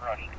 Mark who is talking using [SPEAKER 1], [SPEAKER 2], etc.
[SPEAKER 1] running.